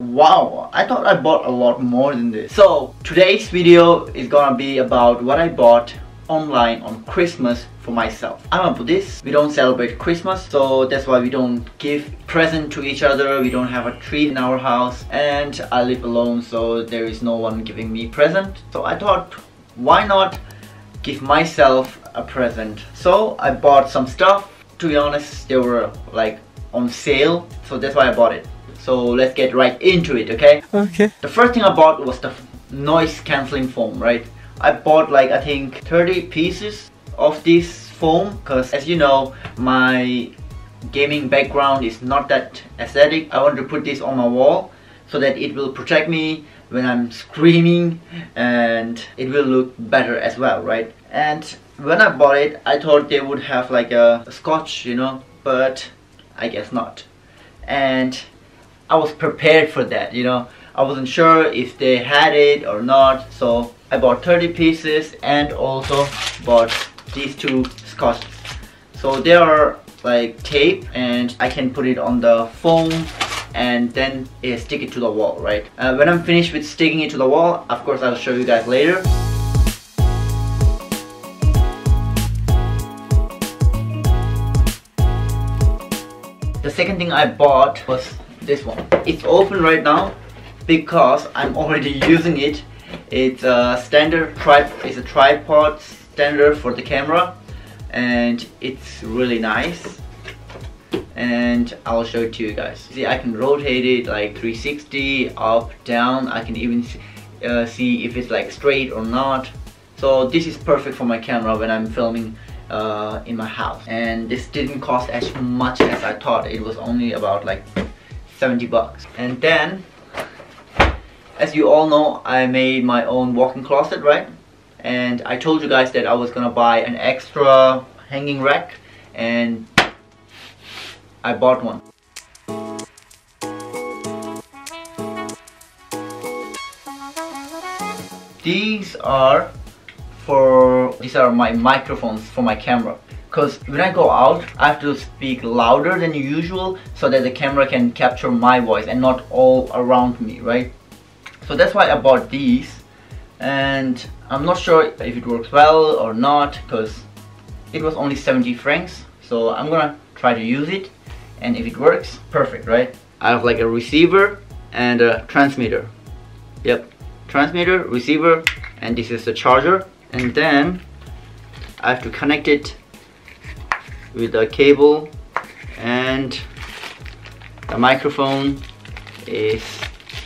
Wow, I thought I bought a lot more than this. So today's video is gonna be about what I bought online on Christmas for myself. I'm a Buddhist. We don't celebrate Christmas, so that's why we don't give present to each other. We don't have a tree in our house, and I live alone, so there is no one giving me present. So I thought, why not give myself a present? So I bought some stuff. To be honest, they were like on sale, so that's why I bought it. So let's get right into it, okay? Okay. The first thing I bought was the noise cancelling foam, right? I bought like I think 30 pieces of this foam because as you know my gaming background is not that aesthetic. I want to put this on my wall so that it will protect me when I'm screaming and it will look better as well, right? And when I bought it, I thought they would have like a, a scotch, you know, but I guess not. And I was prepared for that, you know. I wasn't sure if they had it or not, so I bought 30 pieces and also bought these two scotch. So they are like tape and I can put it on the foam and then uh, stick it to the wall, right? Uh, when I'm finished with sticking it to the wall, of course I'll show you guys later. The second thing I bought was this one. It's open right now because I'm already using it. It's a standard tri it's a tripod standard for the camera and it's really nice and I'll show it to you guys. See I can rotate it like 360 up down I can even uh, see if it's like straight or not so this is perfect for my camera when I'm filming uh, in my house and this didn't cost as much as I thought it was only about like 70 bucks. And then, as you all know, I made my own walk-in closet, right? And I told you guys that I was gonna buy an extra hanging rack and I bought one. These are for, these are my microphones for my camera because when I go out I have to speak louder than usual so that the camera can capture my voice and not all around me right? So that's why I bought these. And I'm not sure if it works well or not because it was only 70 francs. So I'm gonna try to use it. And if it works perfect right? I have like a receiver and a transmitter. Yep. Transmitter receiver and this is the charger. And then I have to connect it with a cable and the microphone is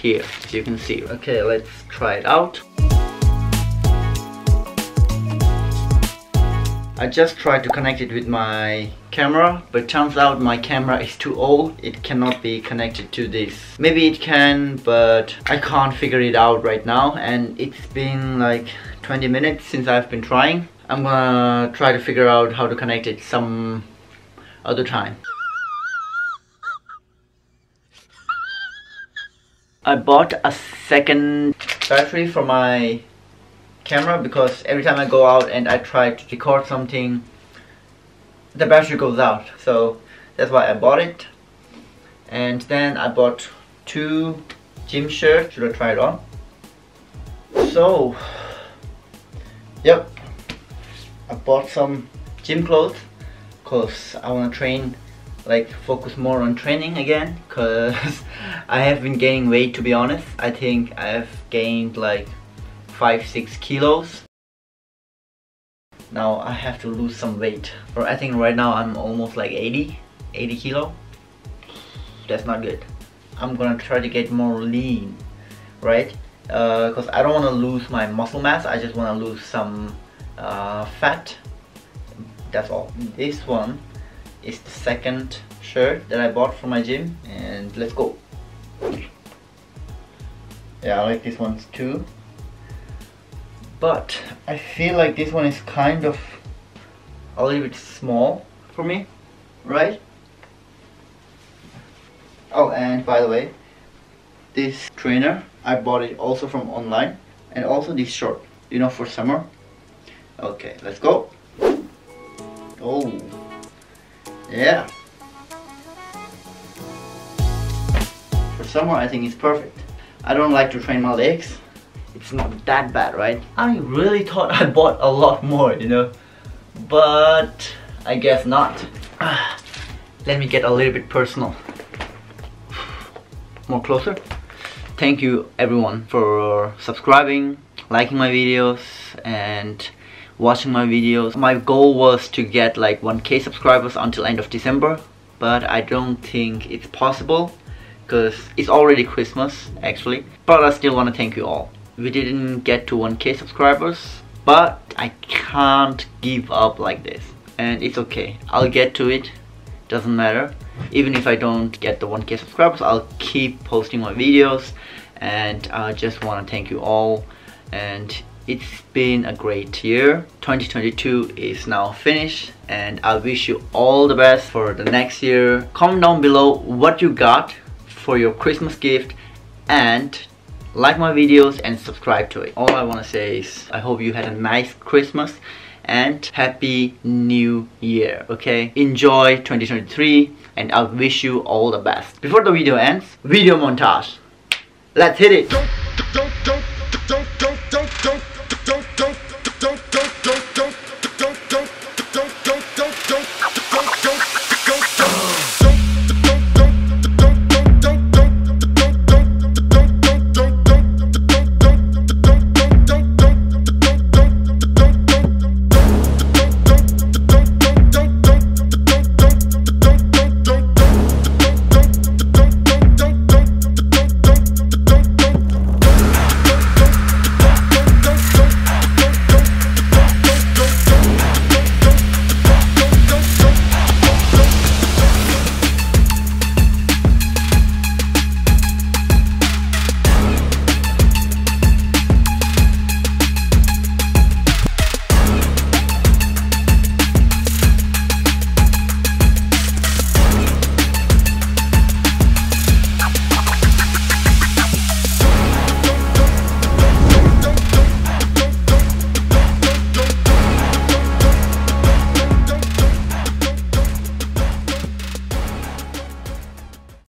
here as you can see. Okay let's try it out. I just tried to connect it with my camera but turns out my camera is too old. It cannot be connected to this. Maybe it can but I can't figure it out right now and it's been like 20 minutes since I've been trying I'm gonna try to figure out how to connect it some other time. I bought a second battery for my camera because every time I go out and I try to record something the battery goes out. So that's why I bought it. And then I bought two gym shirts. Should I try it on? So yep I bought some gym clothes because I want to train like focus more on training again because I have been gaining weight to be honest. I think I've gained like 5-6 kilos. Now I have to lose some weight or I think right now I'm almost like 80 80 kilo. That's not good. I'm gonna try to get more lean right? Because uh, I don't want to lose my muscle mass. I just want to lose some uh, fat. That's all. This one is the second shirt that I bought for my gym and let's go. Yeah I like this one too. But I feel like this one is kind of a little bit small for me right? Oh and by the way this trainer I bought it also from online and also this short you know for summer okay let's go Oh, yeah. For summer I think it's perfect. I don't like to train my legs. It's not that bad, right? I really thought I bought a lot more, you know? But I guess not. Let me get a little bit personal. More closer. Thank you everyone for subscribing, liking my videos and watching my videos. My goal was to get like 1k subscribers until end of December but I don't think it's possible because it's already Christmas actually but I still want to thank you all. We didn't get to 1k subscribers but I can't give up like this and it's okay. I'll get to it doesn't matter even if I don't get the 1k subscribers I'll keep posting my videos and I just want to thank you all and it's been a great year. 2022 is now finished and I wish you all the best for the next year. Comment down below what you got for your Christmas gift and like my videos and subscribe to it. All I want to say is I hope you had a nice Christmas and happy new year okay? Enjoy 2023 and I wish you all the best. Before the video ends video montage. Let's hit it